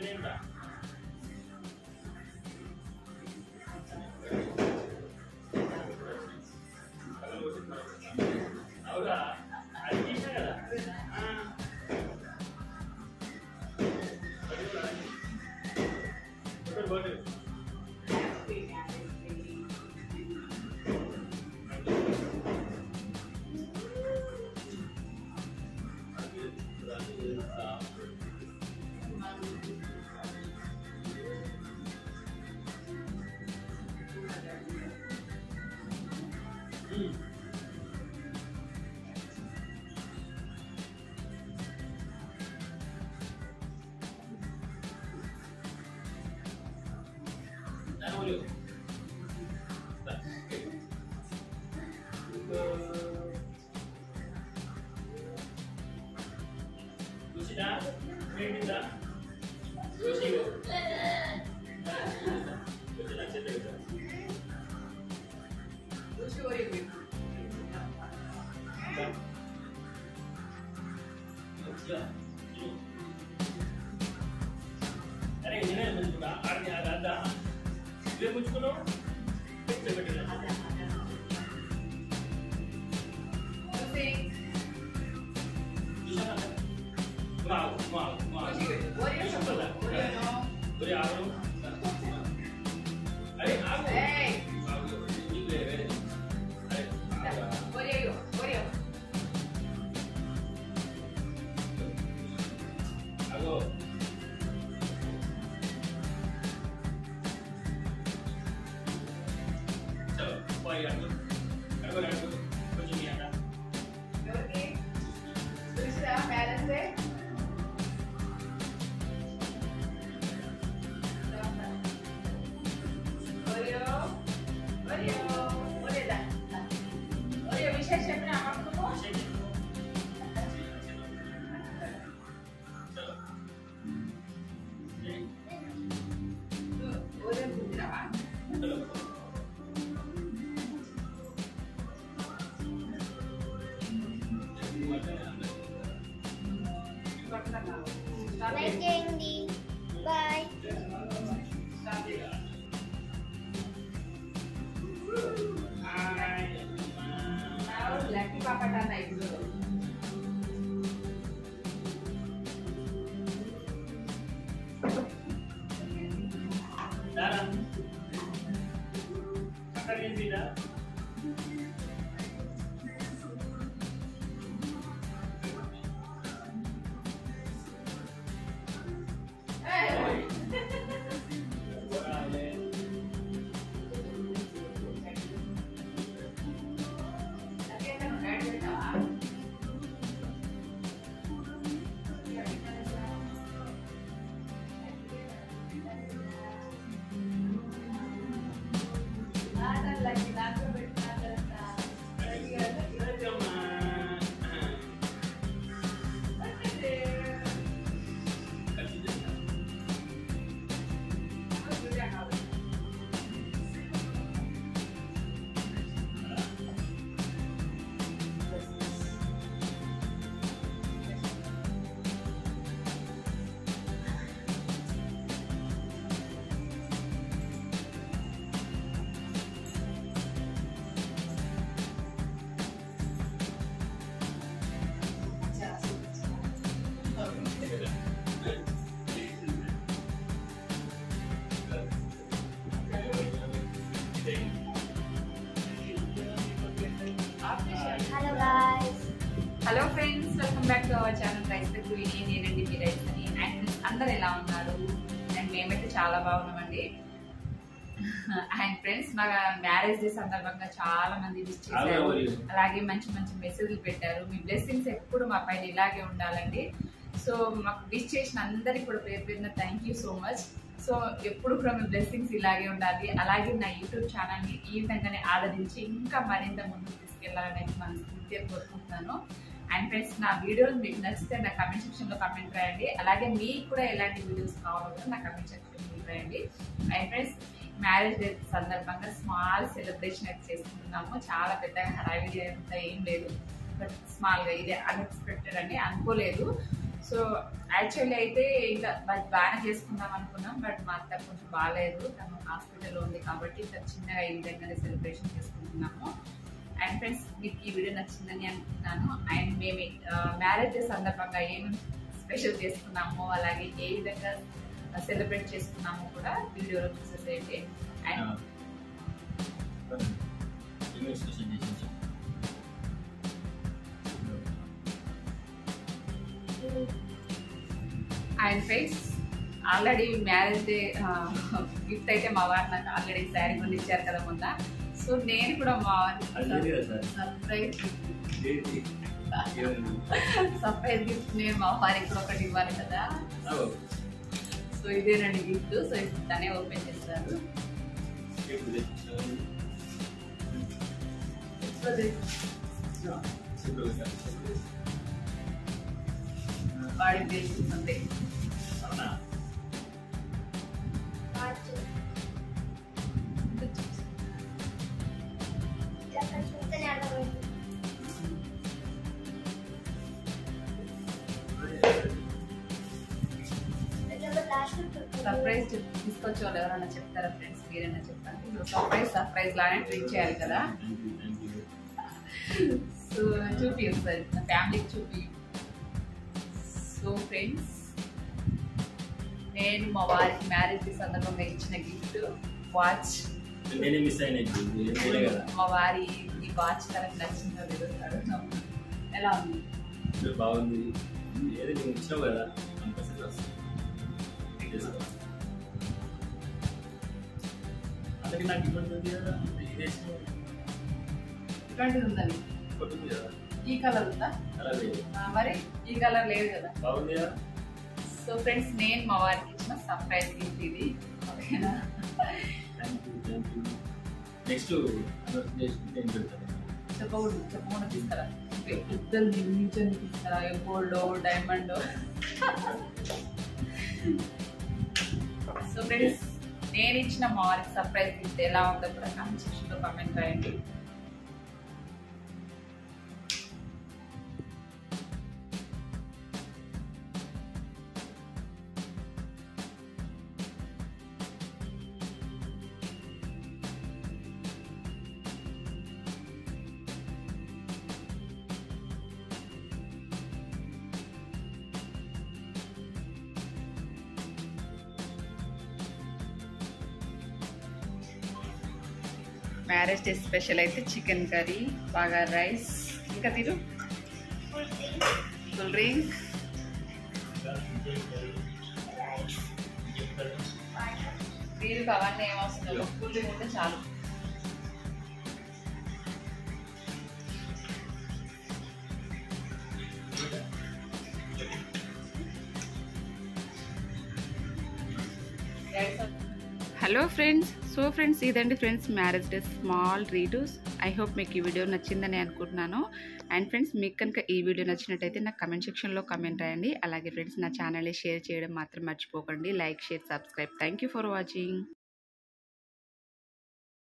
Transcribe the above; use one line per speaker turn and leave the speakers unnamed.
ఇవాళ పైకినేంటా అవురా అది తీసా కదా ఆ. ఒకటి పోటీ. Yeah. 刘飞，刘大哥，
马虎，马
虎，马
虎。我
也有，我也有，
我也有，
我也
有，我也
有。那个。yeah. papatay.
Hello guys
hello friends welcome back to our channel rice queen నేనండి మీ రైస్ అని. అండ్ అందరు ఎలా ఉన్నారు? అండ్ మేమైతే చాలా బాగున్నామండి. అండ్ ఫ్రెండ్స్ మా మ్యారేజ్ డే సందర్భంగా చాలా మంది విష్ చేశారు? అలాగే మంచి మంచి మెసేజ్లు పెట్టారు. మీ బ్లెస్సింగ్స్ ఎప్పుడు మా పైన ఇలాగే ఉండాలండి. సో మాకు విష్ చేసిన అందరికి కూడా పేరు పేరున thank you so much so ఎప్పుడు కూడా మీ బ్లెస్సింగ్స్ ఇలాగే ఉండాలి. అలాగే నా యూట్యూబ్ ఛానల్ని ఈ విధంగానే ఆదరించి ఇంకా మరింత ముందుకు తీసుకెళ్ళాలని మనస్ఫూర్తిగా కోరుకుంటున్నాను. అండ్ ఫ్రెండ్స్ నా వీడియోలు మీకు నచ్చితే నా కమెంట్ సెక్షన్లో కమెంట్ రాయండి. అలాగే మీకు కూడా ఎలాంటి వీడియోస్ కావాలో నా కమెంట్ సెక్షన్ రాయండి. అండ్ ఫ్రెండ్స్ మ్యారేజ్ డే సందర్భంగా స్మాల్ సెలబ్రేషన్ అయితే చేసుకుంటున్నాము. చాలా పెద్దగా హడావిడి అంతా ఏం లేదు. బట్ స్మాల్గా ఇది అన్ఎక్స్పెక్టెడ్ అండి అనుకోలేదు. సో యాక్చువల్లీ అయితే ఇంకా బట్ బాగానే చేసుకుందాం అనుకున్నాం. బట్ మా అత్త కొంచెం బాగాలేదు. తను హాస్పిటల్లో ఉంది కాబట్టి ఇంకా చిన్నగా ఈ విధంగానే సెలబ్రేషన్ చేసుకుంటున్నాము. అండ్ ఫ్రెండ్స్ మీకు ఈ వీడియో నచ్చిందని అనుకుంటున్నాను అండ్ మేము మ్యారేజ్ సందర్భంగా ఏమేమి స్పెషల్ చేసుకున్నామో అలాగే ఏ విధంగా సెలబ్రేట్ చేసుకున్నామో కూడా వీడియోలో చూసేసేయండి.
And
and friends already marriage day gift అయితే మా వారు నాకు ఆల్రెడీ శారీ ఇచ్చారు కదా మొన్న. సో నేను కూడా మా సర్ప్రైజ్ గిఫ్ట్ నేను మా వారికి కూడా ఒకటి ఇవ్వాలి కదా. సో ఇదేనండి గిఫ్ట్ సో ఇప్పుడు తనే ఓపెన్ చేస్తారు.
ఎప్పుడు తెచ్చావు? సింపుల్గా సార్.
వాడి తెలుస్తుంది సర్ప్రైజ్ తీసుకొచ్చే వాళ్ళు ఎవరైనా చెప్తారా ఫ్రెండ్స్ మీరైనా చెప్పండి. సర్ప్రైజ్ సర్ప్రైజ్ లానే ట్రీట్ చేయాలి కదా. సో చూపి ఒకసారి ఫ్యామిలీకి చూపి సో ఫ్రెండ్స్ నేను మా వారికి మ్యారేజ్ సందర్భంగా ఇచ్చిన గిఫ్ట్ వాచ్ మా వారి ఈ వాచ్ తనకు నచ్చిందో లేదో ఎలా ఉంది?
బాగుంది. ఏది నువ్వు ఇచ్చావు కదా? అందుకే నాకు ఇబ్బంది
ఇటువంటిది ఉందని ఈ కలర్ ఉందా మరి ఈ కలర్ లేదు కదా.
బాగుంది
సో ఫ్రెండ్స్ నేను మా వారికి ఇచ్చిన సర్ప్రైజ్ గిఫ్ట్ ఇది. ఓకేనా?
నెక్స్ట్
చెప్పకూడదు చెప్పకుండా తీసుకురా. నిల్చొని తీసుకురా. Gold diamond. సో ఫ్రెండ్స్ నేను ఇచ్చిన మార్క్ సర్ప్రైజ్ గిఫ్ట్ ఎలా ఉందో కూడా కామెంట్ సెక్షన్లో కామెంట్ రాయండి. మ్యారేజ్ డే స్పెషల్ అయితే చికెన్ కర్రీ బాగా రైస్. ఇంకా తిరు కూల్ డ్రింక్. మీరు అవన్నీ ఏం కూల్ డ్రింక్ ఉంటే చాలు. హలో ఫ్రెండ్స్ సో ఫ్రెండ్స్ ఇదండి ఫ్రెండ్స్ మ్యారేజ్ డే స్మాల్ రీడూస్ ఐ హోప్ మీకు ఈ వీడియో నచ్చిందని అనుకుంటున్నాను. అండ్ ఫ్రెండ్స్ మీకు కనుక ఈ వీడియో నచ్చినట్టయితే నాకు కమెంట్ సెక్షన్లో కమెంట్ రాయండి. అలాగే ఫ్రెండ్స్ నా ఛానల్ని షేర్ చేయడం మాత్రం మర్చిపోకండి. Like share subscribe thank you for watching